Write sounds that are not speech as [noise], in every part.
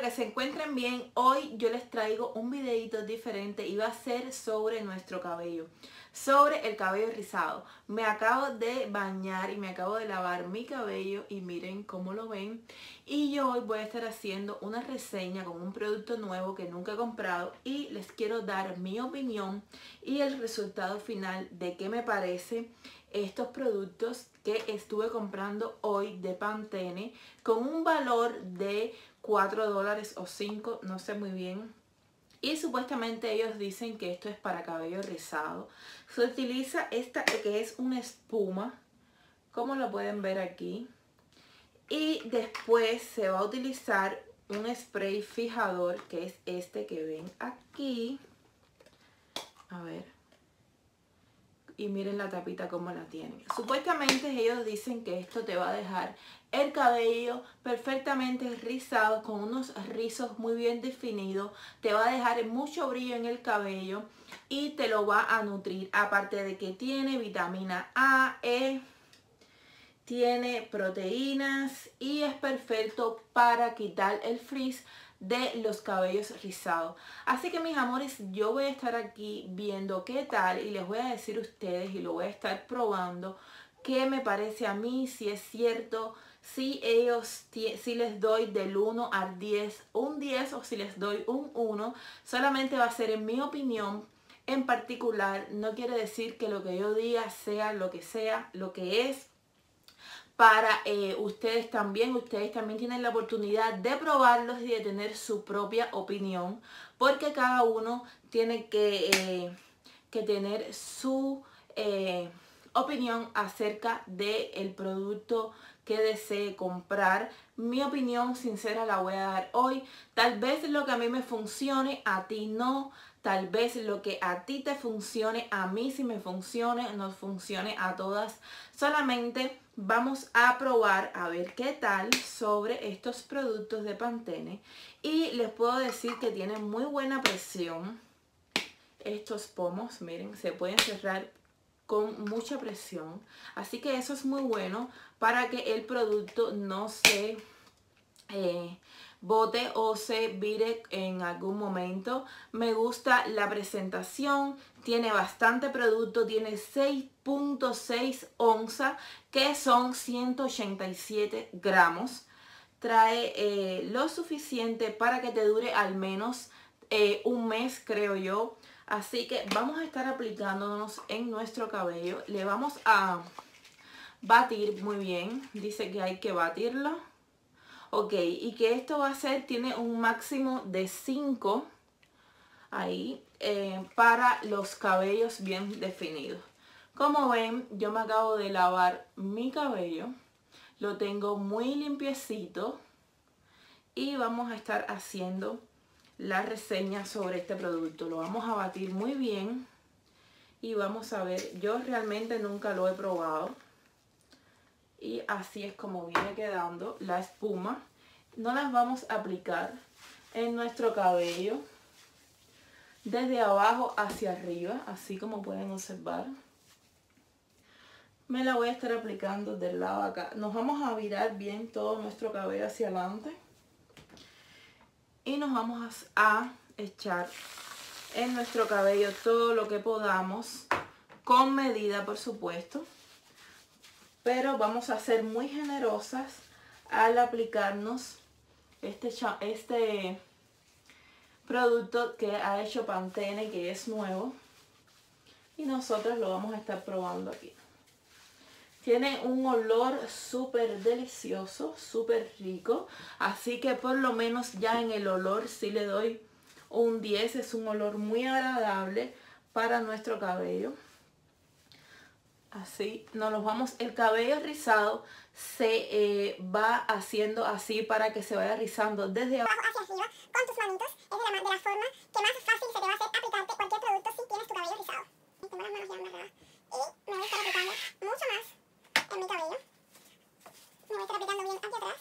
que se encuentren bien. Hoy yo les traigo un videito diferente y va a ser sobre nuestro cabello, sobre el cabello rizado. Me acabo de bañar y me acabo de lavar mi cabello y miren cómo lo ven. Y yo hoy voy a estar haciendo una reseña con un producto nuevo que nunca he comprado y les quiero dar mi opinión y el resultado final de qué me parece estos productos que estuve comprando hoy de Pantene con un valor de 4 dólares o 5, no sé muy bien. Y supuestamente ellos dicen que esto es para cabello rizado. Se utiliza esta que es una espuma, como lo pueden ver aquí. Y después se va a utilizar un spray fijador que es este que ven aquí. A ver, y miren la tapita como la tienen. Supuestamente ellos dicen que esto te va a dejar el cabello perfectamente rizado con unos rizos muy bien definidos. Te va a dejar mucho brillo en el cabello y te lo va a nutrir. Aparte de que tiene vitamina A, E, tiene proteínas y es perfecto para quitar el frizz de los cabellos rizados. Así que mis amores, yo voy a estar aquí viendo qué tal y les voy a decir a ustedes y lo voy a estar probando qué me parece a mí, si es cierto, si ellos, si les doy del 1 al 10, un 10 o si les doy un 1, solamente va a ser en mi opinión en particular, no quiere decir que lo que yo diga sea lo que sea, lo que es, para eh, ustedes también. Ustedes también tienen la oportunidad de probarlos y de tener su propia opinión. Porque cada uno tiene que, eh, que tener su eh, opinión acerca del producto que desee comprar. Mi opinión sincera la voy a dar hoy. Tal vez lo que a mí me funcione, a ti no. Tal vez lo que a ti te funcione, a mí si me funcione, nos funcione a todas. Solamente vamos a probar a ver qué tal sobre estos productos de Pantene. Y les puedo decir que tienen muy buena presión. Estos pomos, miren, se pueden cerrar con mucha presión. Así que eso es muy bueno para que el producto no se... Eh, bote o se vire en algún momento. Me gusta la presentación, tiene bastante producto, tiene 6.6 onzas que son 187 gramos. Trae eh, lo suficiente para que te dure al menos eh, un mes creo yo. Así que vamos a estar aplicándonos en nuestro cabello. Le vamos a batir muy bien. Dice que hay que batirlo Ok, y que esto va a ser, tiene un máximo de 5 ahí eh, para los cabellos bien definidos. Como ven, yo me acabo de lavar mi cabello. Lo tengo muy limpiecito. Y vamos a estar haciendo la reseña sobre este producto. Lo vamos a batir muy bien. Y vamos a ver, yo realmente nunca lo he probado y así es como viene quedando la espuma. No las vamos a aplicar en nuestro cabello desde abajo hacia arriba, así como pueden observar. Me la voy a estar aplicando del lado acá. Nos vamos a virar bien todo nuestro cabello hacia adelante. Y nos vamos a echar en nuestro cabello todo lo que podamos, con medida por supuesto pero vamos a ser muy generosas al aplicarnos este, este producto que ha hecho Pantene que es nuevo y nosotros lo vamos a estar probando aquí tiene un olor súper delicioso, súper rico. Así que por lo menos ya en el olor sí le doy un 10. Es un olor muy agradable para nuestro cabello así nos los vamos el cabello rizado se eh, va haciendo así para que se vaya rizando desde abajo hacia arriba con tus manitos es de la, de la forma que más fácil se te va a hacer aplicarte cualquier producto si tienes tu cabello rizado. Tengo las manos ya amarradas y me voy a estar aplicando mucho más en mi cabello me voy a estar aplicando bien hacia atrás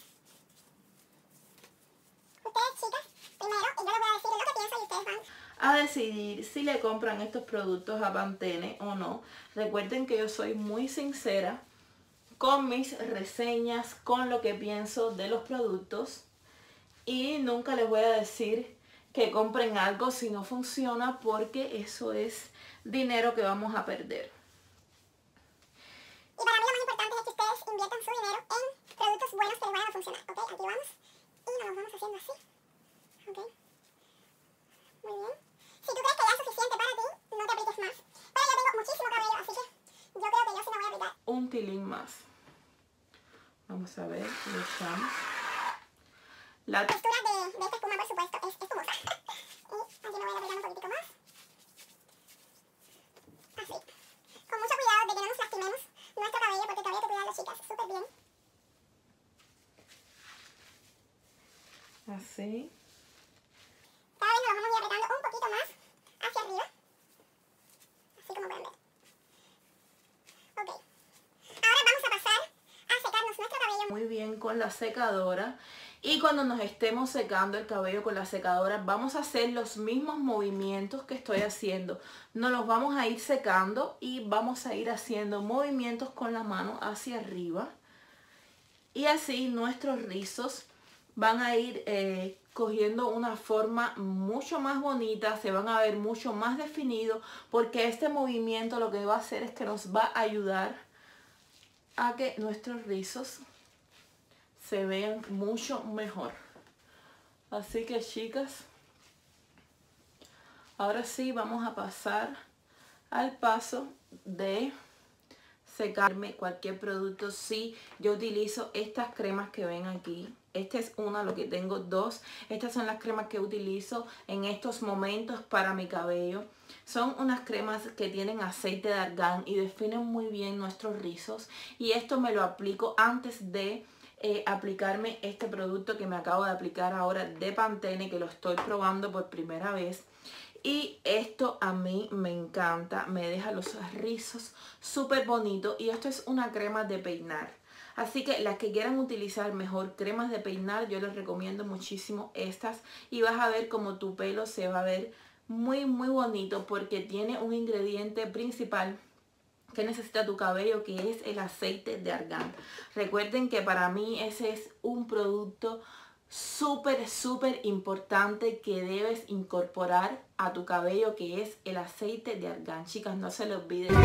ustedes chicas primero y yo les voy a decir lo que pienso y ustedes van a decidir si le compran estos productos a Pantene o no. Recuerden que yo soy muy sincera con mis reseñas, con lo que pienso de los productos. y nunca les voy a decir que compren algo si no funciona porque eso es dinero que vamos a perder. Y para mí lo más importante es que ustedes inviertan su dinero en productos buenos que les vayan a funcionar, ¿ok? Aquí vamos y nos vamos haciendo así, ¿ok? Muy bien. Si tú crees que ya es suficiente para ti, no te apliques más. Pero yo tengo muchísimo cabello, así que yo creo que yo sí me voy a aplicar. Un tilín más. Vamos a ver, lo echamos. La textura de, de esta espuma, por supuesto, es espumosa. [laughs] Y aquí me voy a aplicar un poquitico más. Así. Con mucho cuidado de que no nos lastimemos nuestro cabello, porque el cabello hay que cuidarlo, chicas, súper bien. Así. Cada vez nos vamos a ir apretando un poquito más hacia arriba. Así como pueden ver. Ok. Ahora vamos a pasar a secarnos nuestro cabello. Muy bien con la secadora. Y cuando nos estemos secando el cabello con la secadora, vamos a hacer los mismos movimientos que estoy haciendo. Nos los vamos a ir secando y vamos a ir haciendo movimientos con la mano hacia arriba. Y así nuestros rizos van a ir eh, cogiendo una forma mucho más bonita, se van a ver mucho más definidos porque este movimiento lo que va a hacer es que nos va a ayudar a que nuestros rizos se vean mucho mejor. Así que chicas, ahora sí vamos a pasar al paso de secarme cualquier producto. Si yo utilizo estas cremas que ven aquí. Esta es una, lo que tengo dos. Estas son las cremas que utilizo en estos momentos para mi cabello. Son unas cremas que tienen aceite de argán y definen muy bien nuestros rizos. Y esto me lo aplico antes de eh, aplicarme este producto que me acabo de aplicar ahora de Pantene que lo estoy probando por primera vez. Y esto a mí me encanta me deja los rizos súper bonitos. Y esto es una crema de peinar. Así que las que quieran utilizar mejor cremas de peinar yo les recomiendo muchísimo estas. Y vas a ver como tu pelo se va a ver muy muy bonito porque tiene un ingrediente principal que necesita tu cabello que es el aceite de argán recuerden que para mí ese es un producto súper súper importante que debes incorporar a tu cabello que es el aceite de argán chicas no se lo olviden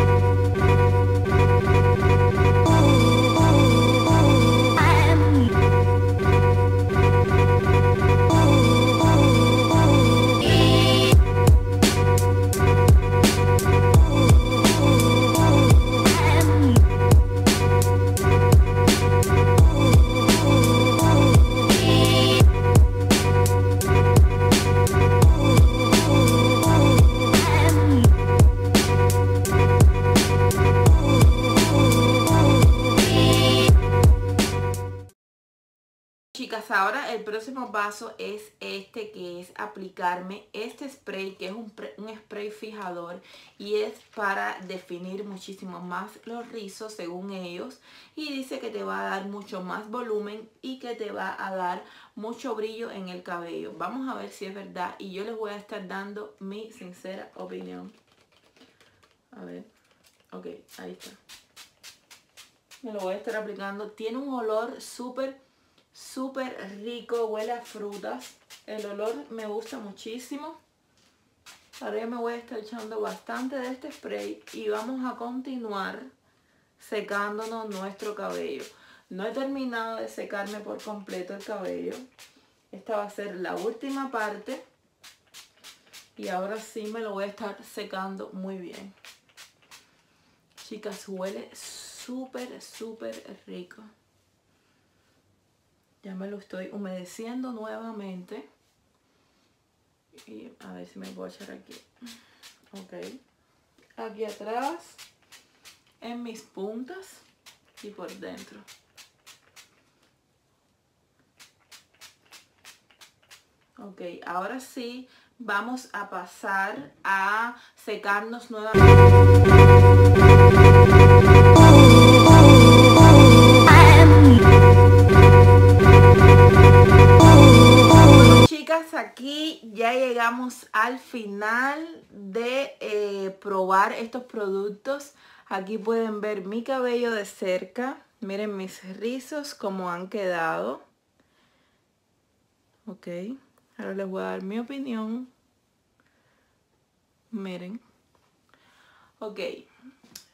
el próximo paso es este que es aplicarme este spray que es un, un, spray fijador y es para definir muchísimo más los rizos según ellos y dice que te va a dar mucho más volumen y que te va a dar mucho brillo en el cabello. Vamos a ver si es verdad y yo les voy a estar dando mi sincera opinión. A ver, ok, ahí está. Me lo voy a estar aplicando. Tiene un olor súper súper rico, huele a frutas. El olor me gusta muchísimo. Ahora me voy a estar echando bastante de este spray y vamos a continuar secándonos nuestro cabello. No he terminado de secarme por completo el cabello. Esta va a ser la última parte. Y ahora sí me lo voy a estar secando muy bien. Chicas, huele súper, súper rico. Ya me lo estoy humedeciendo nuevamente. Y a ver si me puedo echar aquí. Ok. Aquí atrás. En mis puntas. Y por dentro. Ok, ahora sí vamos a pasar a secarnos nuevamente. Ya llegamos al final de eh, probar estos productos. Aquí pueden ver mi cabello de cerca. Miren mis rizos como han quedado. Ok, ahora les voy a dar mi opinión. Miren. Ok,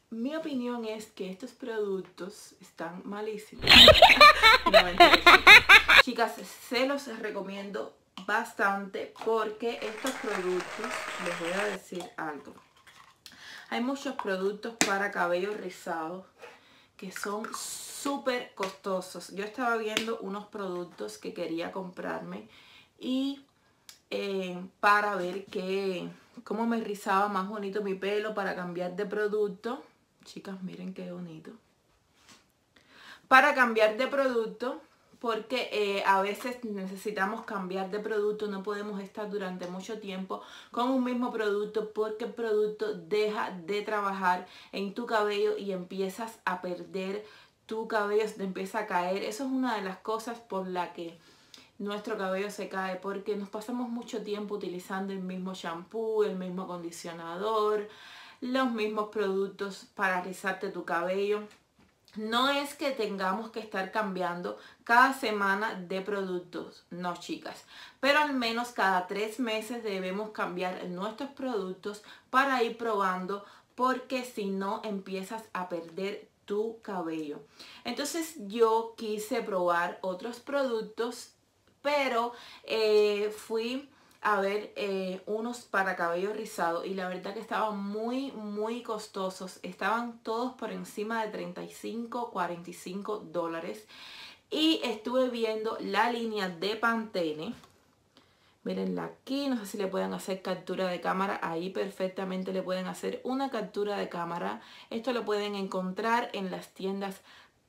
mi opinión es que estos productos están malísimos. [laughs] Chicas, se los recomiendo bastante porque estos productos, les voy a decir algo. Hay muchos productos para cabello rizado que son súper costosos. Yo estaba viendo unos productos que quería comprarme y eh, para ver que, cómo me rizaba más bonito mi pelo para cambiar de producto. Chicas, miren qué bonito. Para cambiar de producto, porque eh, a veces necesitamos cambiar de producto, no podemos estar durante mucho tiempo con un mismo producto porque el producto deja de trabajar en tu cabello y empiezas a perder tu cabello, te empieza a caer. Eso es una de las cosas por la que nuestro cabello se cae porque nos pasamos mucho tiempo utilizando el mismo shampoo, el mismo acondicionador, los mismos productos para rizarte tu cabello. No es que tengamos que estar cambiando cada semana de productos, no chicas, pero al menos cada tres meses debemos cambiar nuestros productos para ir probando porque si no empiezas a perder tu cabello. Entonces yo quise probar otros productos, pero eh, fui a ver eh, unos para cabello rizado y la verdad que estaban muy muy costosos. Estaban todos por encima de 35 45 dólares. Y estuve viendo la línea de Pantene. Mirenla aquí, no sé si le pueden hacer captura de cámara, ahí perfectamente le pueden hacer una captura de cámara. Esto lo pueden encontrar en las tiendas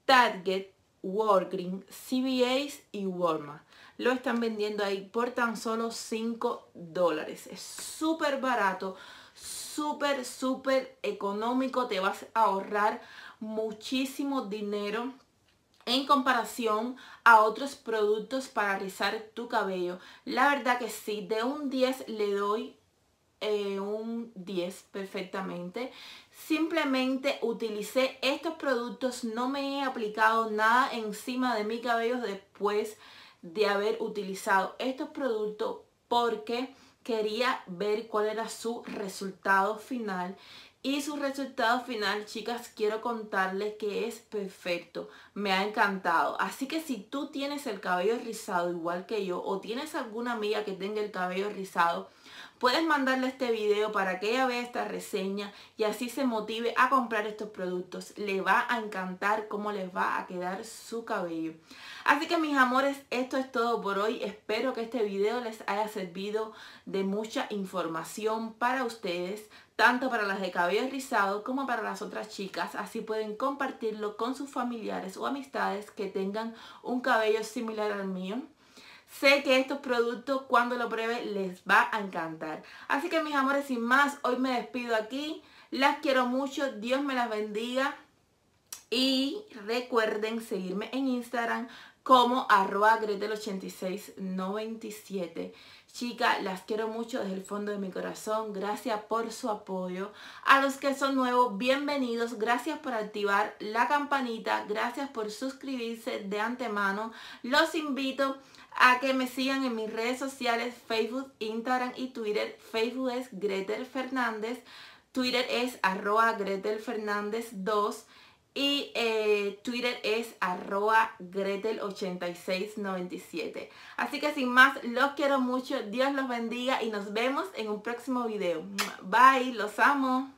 Target, Walgreens, CVS y Walmart lo están vendiendo ahí por tan solo 5 dólares. Es súper barato, súper, súper económico. Te vas a ahorrar muchísimo dinero en comparación a otros productos para rizar tu cabello. La verdad que sí, de un 10 le doy eh, un 10 perfectamente. Simplemente utilicé estos productos, no me he aplicado nada encima de mi cabello después de haber utilizado estos productos porque quería ver cuál era su resultado final y su resultado final, chicas, quiero contarles que es perfecto. Me ha encantado. Así que si tú tienes el cabello rizado igual que yo o tienes alguna amiga que tenga el cabello rizado, Puedes mandarle este video para que ella vea esta reseña y así se motive a comprar estos productos. Le va a encantar cómo les va a quedar su cabello. Así que mis amores, esto es todo por hoy. Espero que este video les haya servido de mucha información para ustedes, tanto para las de cabello rizado como para las otras chicas. Así pueden compartirlo con sus familiares o amistades que tengan un cabello similar al mío. Sé que estos productos cuando lo pruebe les va a encantar. Así que mis amores, sin más, hoy me despido aquí. Las quiero mucho, Dios me las bendiga. Y recuerden seguirme en Instagram como arroba gretel8697. Chicas, las quiero mucho desde el fondo de mi corazón. Gracias por su apoyo. A los que son nuevos, bienvenidos. Gracias por activar la campanita. Gracias por suscribirse de antemano. Los invito a que me sigan en mis redes sociales, Facebook, Instagram y Twitter. Facebook es Gretel Fernández, Twitter es arroba Gretel Fernández 2 y eh, Twitter es arroba Gretel8697. Así que sin más, los quiero mucho, Dios los bendiga y nos vemos en un próximo video. Bye, los amo.